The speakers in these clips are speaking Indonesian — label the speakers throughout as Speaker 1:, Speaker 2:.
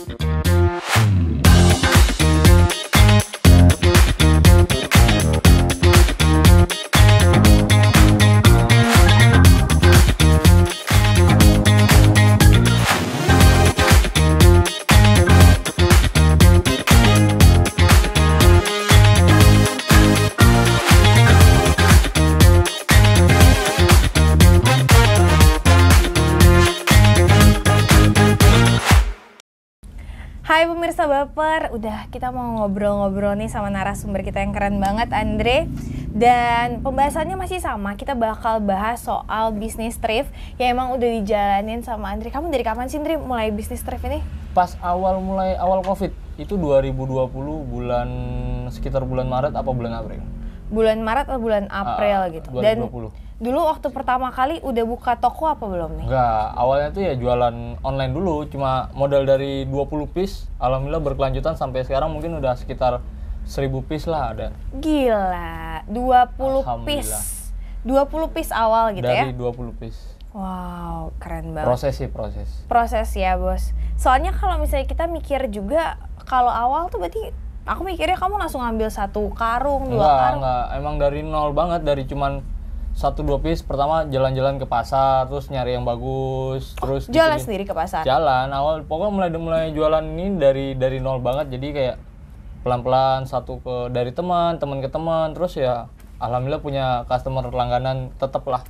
Speaker 1: Hai pemirsa Baper, udah kita mau ngobrol-ngobrol nih sama narasumber kita yang keren banget Andre. Dan pembahasannya masih sama, kita bakal bahas soal bisnis thrift yang emang udah dijalanin sama Andre. Kamu dari kapan sih Andre mulai bisnis thrift ini?
Speaker 2: Pas awal mulai awal covid. Itu 2020 bulan sekitar bulan Maret apa bulan April?
Speaker 1: Bulan Maret atau bulan April
Speaker 2: Ah,
Speaker 1: gitu
Speaker 2: 2020.
Speaker 1: Dan dulu waktu pertama kali udah buka toko apa belum nih?
Speaker 2: Enggak, awalnya tuh ya jualan online dulu, cuma modal dari 20 piece, alhamdulillah berkelanjutan sampai sekarang mungkin udah sekitar 1000 piece lah ada.
Speaker 1: Gila, 20
Speaker 2: Alhamdulillah.
Speaker 1: piece 20 piece awal gitu ya?
Speaker 2: dari 20 piece.
Speaker 1: Wow, keren banget
Speaker 2: Proses sih proses.
Speaker 1: proses ya bos. Soalnya kalau misalnya kita mikir juga kalau awal tuh berarti aku mikirnya kamu langsung ambil satu karung, dua
Speaker 2: Enggak,
Speaker 1: karung.
Speaker 2: enggak, emang dari nol banget dari cuman satu dua piece. Pertama jalan-jalan ke pasar terus nyari yang bagus terus
Speaker 1: Jualan
Speaker 2: bikin-
Speaker 1: sendiri ke pasar.
Speaker 2: jalan awal pokoknya mulai mulai jualan ini dari dari nol banget. Jadi kayak pelan-pelan satu ke dari teman teman ke teman. Terus ya alhamdulillah punya customer langganan tetap lah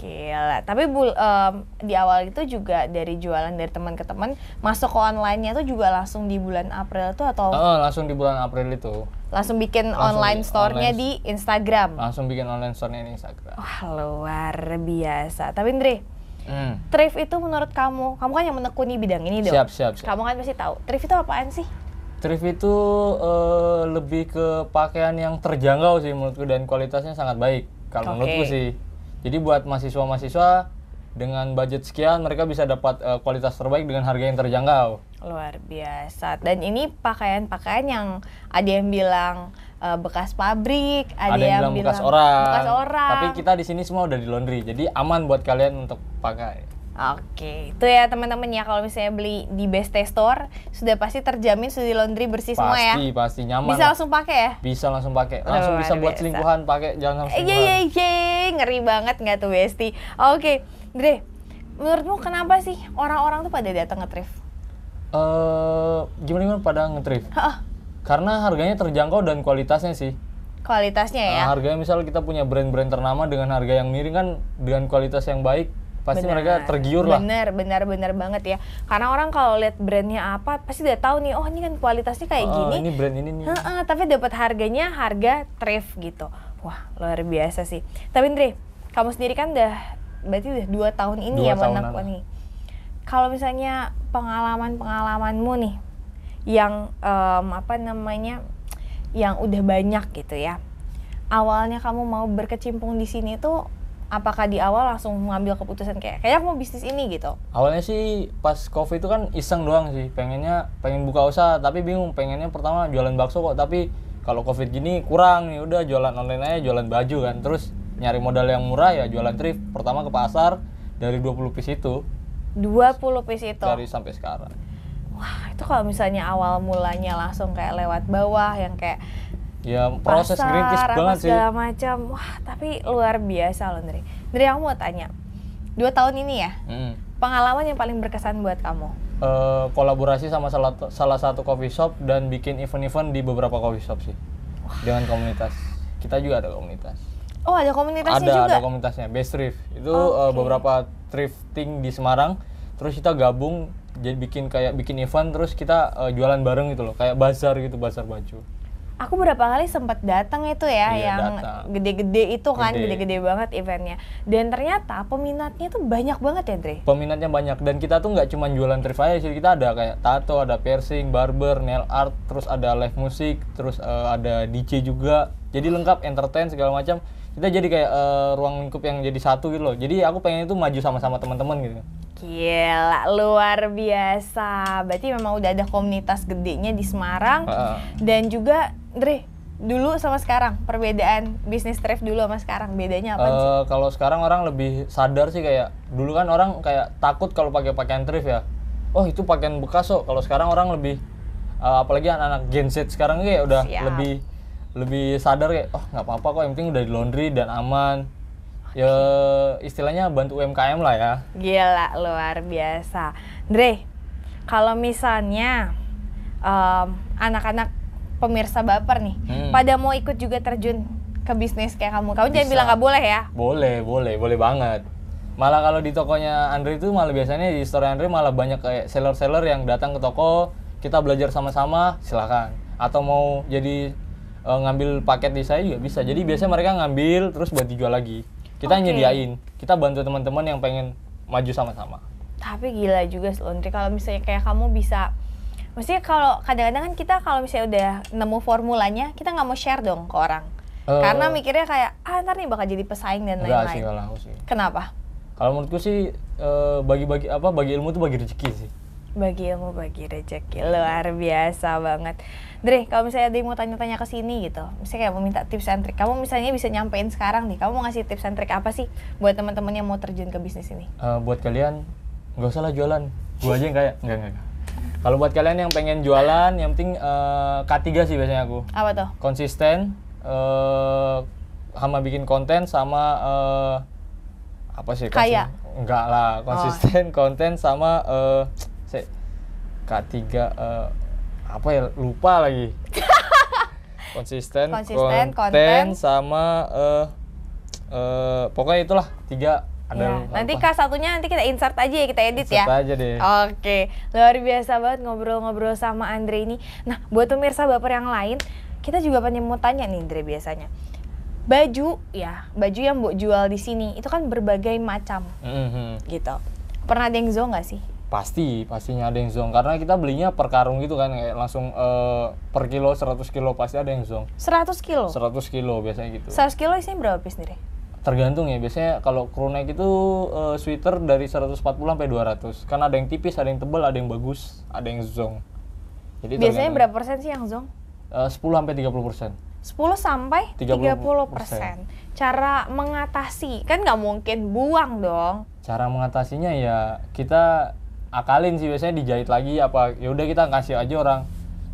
Speaker 1: Gila. Tapi bul- em, di awal itu juga dari jualan dari teman ke teman, masuk ke online-nya tuh juga langsung di bulan April tuh atau
Speaker 2: Eh, langsung di bulan April itu
Speaker 1: langsung bikin
Speaker 2: langsung
Speaker 1: online store-nya di Instagram.
Speaker 2: langsung bikin online store di Instagram
Speaker 1: Wah, luar biasa. Tapi Andre,
Speaker 2: Hmm.
Speaker 1: thrift itu menurut kamu, kamu kan yang menekuni bidang ini dong.
Speaker 2: siap siap siap
Speaker 1: Kamu kan pasti tahu. Thrift itu apaan sih?
Speaker 2: thrift itu eh, lebih ke pakaian yang terjangkau sih menurutku dan kualitasnya sangat baik kalau menurutku sih jadi buat mahasiswa-mahasiswa dengan budget sekian mereka bisa dapat eh, kualitas terbaik dengan harga yang terjangkau
Speaker 1: Luar biasa. Dan ini pakaian-pakaian yang ada yang bilang eh, bekas pabrik, ada,
Speaker 2: ada yang bilang bekas orang,
Speaker 1: bekas orang.
Speaker 2: tapi kita di sini semua udah di laundry jadi aman buat kalian untuk pakai
Speaker 1: Oke, itu ya teman-teman ya kalau misalnya beli di Best Store sudah pasti terjamin sudah di laundry bersih semua ya.
Speaker 2: pasti pasti nyaman
Speaker 1: Bisa
Speaker 2: lah.
Speaker 1: langsung pakai ya?
Speaker 2: bisa langsung pakai langsung
Speaker 1: Luar
Speaker 2: bisa buat
Speaker 1: biasa.
Speaker 2: selingkuhan pakai jangan selingkuhan
Speaker 1: Iya iya iya, ngeri banget nggak tuh Besti? Oke, Dre, menurutmu kenapa sih orang-orang tuh pada datang nge-thrift?
Speaker 2: Eh, gimana gimana pada nge-thrift
Speaker 1: Hah,
Speaker 2: karena harganya terjangkau dan kualitasnya sih
Speaker 1: kualitasnya ya.
Speaker 2: Nah, harganya misal kita punya brand-brand ternama dengan harga yang miring kan dengan kualitas yang baik pasti
Speaker 1: Benar.
Speaker 2: mereka tergiur lah.
Speaker 1: Bener, bener, bener banget ya. Karena orang kalau lihat brandnya apa, pasti udah tahu nih, oh ini kan kualitasnya kayak
Speaker 2: Oh,
Speaker 1: gini.
Speaker 2: ini brand ini nih.
Speaker 1: Heeh, tapi dapat harganya harga thrift gitu. Wah, luar biasa sih. Tapi Andre, kamu sendiri kan udah berarti udah dua tahun ini
Speaker 2: Dua
Speaker 1: ya menekuni. Kalau misalnya pengalaman-pengalamanmu nih yang em, apa namanya yang udah banyak gitu ya. Awalnya kamu mau berkecimpung di sini tuh apakah di awal langsung mengambil keputusan kayak kayak aku mau bisnis ini gitu.
Speaker 2: Awalnya sih pas covid itu kan iseng doang sih, pengennya pengen buka usaha tapi bingung pengennya pertama jualan bakso kok tapi kalau covid gini kurang nih udah jualan online aja jualan baju kan terus nyari modal yang murah ya jualan thrift pertama ke pasar dari 20 piece itu
Speaker 1: 20 piece itu.
Speaker 2: dari sampai sekarang.
Speaker 1: Wah, itu kalau misalnya awal mulanya langsung kayak lewat bawah yang kayak
Speaker 2: Ya proses
Speaker 1: pasar,
Speaker 2: banget sih.
Speaker 1: segala macam. Wah, tapi luar biasa loh, Ndri. Ndri, aku mau tanya. Dua tahun ini ya,
Speaker 2: Mm.
Speaker 1: pengalaman yang paling berkesan buat kamu?
Speaker 2: Eh, kolaborasi sama salah, salah satu coffee shop dan bikin event-event di beberapa coffee shop sih dengan komunitas kita juga ada komunitas
Speaker 1: Oh, ada komunitasnya
Speaker 2: ada
Speaker 1: juga?
Speaker 2: ada komunitasnya Best Thrift itu eh, beberapa thrifting di Semarang terus kita gabung jadi bikin kayak bikin event terus kita eh, jualan bareng gitu loh kayak bazar gitu bazar baju
Speaker 1: Aku berapa kali sempat datang itu ya,
Speaker 2: Iya,
Speaker 1: yang gede-gede itu kan,
Speaker 2: Gede.
Speaker 1: gede-gede banget eventnya. Dan ternyata peminatnya tuh banyak banget ya, Ndri?
Speaker 2: peminatnya banyak dan kita tuh nggak cuma jualan thrift aja sih kita ada kayak tato ada piercing barber nail art terus ada live musik terus eh, ada DJ juga jadi lengkap entertain segala macam kita jadi kayak eh, ruang lingkup yang jadi satu gitu loh jadi aku pengen itu maju sama-sama teman-teman gitu
Speaker 1: Gila, luar biasa. Berarti memang udah ada komunitas gedenya di Semarang.
Speaker 2: Heeh.
Speaker 1: Dan juga, Dre, dulu sama sekarang, perbedaan bisnis thrift dulu sama sekarang, bedanya apa sih?
Speaker 2: Eh, kalau sekarang orang lebih sadar sih kayak dulu kan orang kayak takut kalau pakai pakaian thrift ya oh itu pakaian bekas kok kalau sekarang orang lebih eh, apalagi anak-anak Gen Z sekarang kayak udah
Speaker 1: Siap.
Speaker 2: lebih lebih sadar kayak oh nggak apa-apa kok yang penting udah di laundry dan aman ya istilahnya bantu UMKM lah ya
Speaker 1: Gila, luar biasa. Dre, kalau misalnya anak-anak pemirsa baper nih,
Speaker 2: Hmm.
Speaker 1: pada mau ikut juga terjun ke bisnis kayak kamu, kamu jangan
Speaker 2: Bisa.
Speaker 1: bilang nggak boleh ya.
Speaker 2: boleh boleh boleh banget. Malah kalau di tokonya Andre itu malah biasanya di store Andre malah banyak kayak seller-seller yang datang ke toko kita belajar sama-sama silakan. Atau mau jadi eh, ngambil paket di saya juga bisa. Jadi biasanya mereka ngambil terus buat dijual lagi. Kita
Speaker 1: Oke.
Speaker 2: nyediain. Kita bantu teman-teman yang pengen maju sama-sama.
Speaker 1: Tapi gila juga sih, Laundry kalau misalnya kayak kamu bisa Maksudnya kalau kadang-kadang kan kita kalau misalnya udah nemu formulanya, kita nggak mau share dong ke orang.
Speaker 2: Eh.
Speaker 1: Karena mikirnya kayak, ah ntar nih bakal jadi pesaing dan
Speaker 2: enggak sih
Speaker 1: lain-lain.
Speaker 2: kalau aku sih
Speaker 1: Kenapa?
Speaker 2: kalau menurutku sih eh, bagi-bagi apa bagi ilmu tuh bagi rezeki sih
Speaker 1: Bagi ilmu, bagi rezeki. Luar biasa banget. Dre, kalau misalnya ada yang mau tanya-tanya ke sini gitu, misalnya kayak mau minta tips and trick, kamu misalnya bisa nyampein sekarang nih, kamu mau ngasih tips and trick apa sih buat teman-teman yang mau terjun ke bisnis ini?
Speaker 2: Eh, buat kalian nggak usah lah jualan gua aja yang kayak enggak enggak, enggak. Kalau buat kalian yang pengen jualan yang penting eh, K3 sih biasanya aku
Speaker 1: Apa tuh?
Speaker 2: konsisten eh sama bikin konten sama eh, apa sih
Speaker 1: Kaya?
Speaker 2: enggak lah konsisten konten sama eh se- K3 eh, apa ya lupa lagi konsisten,
Speaker 1: Konsisten,
Speaker 2: konten,
Speaker 1: konten.
Speaker 2: sama eh eh pokoknya itulah tiga ada
Speaker 1: Ya, nanti K satunya nanti kita insert aja ya, kita edit
Speaker 2: Insert
Speaker 1: ya.
Speaker 2: aja deh.
Speaker 1: Oke, luar biasa banget ngobrol-ngobrol sama Andre ini. Nah, buat pemirsa baper yang lain, kita juga pengen mau tanya nih Andre biasanya. Baju ya, baju yang Mbok jual di sini itu kan berbagai macam
Speaker 2: Mhm.
Speaker 1: gitu. Pernah ada yang zo nggak sih?
Speaker 2: Pasti, pastinya ada yang zong karena kita belinya per karung gitu kan kayak langsung eh, per kilo 100 kilo pasti ada yang zong.
Speaker 1: 100 kilo.
Speaker 2: 100 kilo biasanya gitu.
Speaker 1: 100 kilo isinya berapa piece nih?
Speaker 2: Tergantung ya, biasanya kalau crew neck itu eh, sweater dari 140 sampai 200. Kan ada yang tipis, ada yang tebal, ada yang bagus, ada yang zong. Jadi
Speaker 1: Biasanya berapa persen sih yang zong?
Speaker 2: Eh, 10 sampai 30 persen.
Speaker 1: 10 sampai 30 persen. Cara mengatasi, kan nggak mungkin buang dong.
Speaker 2: Cara mengatasinya ya kita akalin sih biasanya dijahit lagi apa ya udah kita kasih aja orang.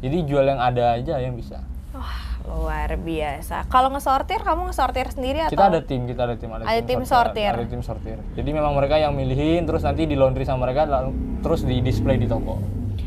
Speaker 2: Jadi jual yang ada aja yang bisa.
Speaker 1: Wah, luar biasa. Kalau ngesortir, kamu ngesortir sendiri atau?
Speaker 2: Kita ada tim, kita ada tim, ada,
Speaker 1: Ada tim sortir.
Speaker 2: Ada tim sortir. Jadi memang mereka yang milihin, terus nanti di laundry sama mereka, lalu terus di display di toko.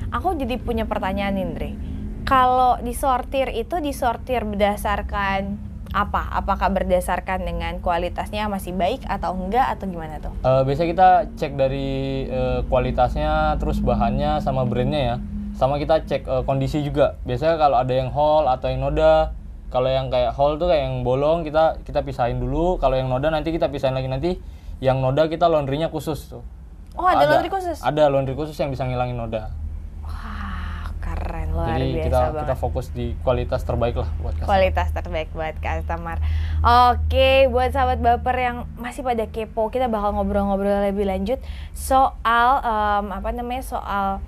Speaker 1: Aku jadi punya pertanyaan Indre. Kalau disortir itu disortir berdasarkan apa? Apakah berdasarkan dengan kualitasnya masih baik atau enggak atau gimana tuh?
Speaker 2: Eh, biasanya kita cek dari eh, kualitasnya, terus bahannya sama brandnya ya. Sama kita cek eh, kondisi juga. Biasanya kalau ada yang hole atau yang noda, kalau yang kayak hole tuh kayak yang bolong kita kita pisahin dulu. Kalau yang noda nanti kita pisahin lagi nanti. Yang noda kita laundrynya khusus tuh.
Speaker 1: Oh, ada, laundry khusus?
Speaker 2: Ada laundry khusus yang bisa ngilangin noda.
Speaker 1: Wah, keren luar
Speaker 2: Jadi
Speaker 1: biasa
Speaker 2: kita
Speaker 1: banget.
Speaker 2: kita fokus di kualitas terbaik lah buat customer.
Speaker 1: kualitas terbaik buat customer. Oke, buat sahabat baper yang masih pada kepo, kita bakal ngobrol-ngobrol lebih lanjut soal em, apa namanya soal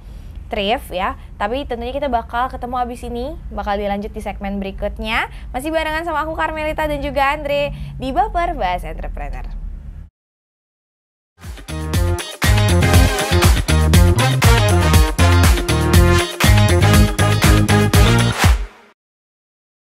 Speaker 1: thrift ya. Tapi tentunya kita bakal ketemu abis ini, bakal dilanjut di segmen berikutnya. Masih barengan sama aku Carmelita dan juga Andre di Baper Bahas Entrepreneur.